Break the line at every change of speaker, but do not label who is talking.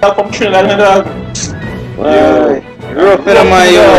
Tá como trilhar ainda.
Ai, Europeira maior.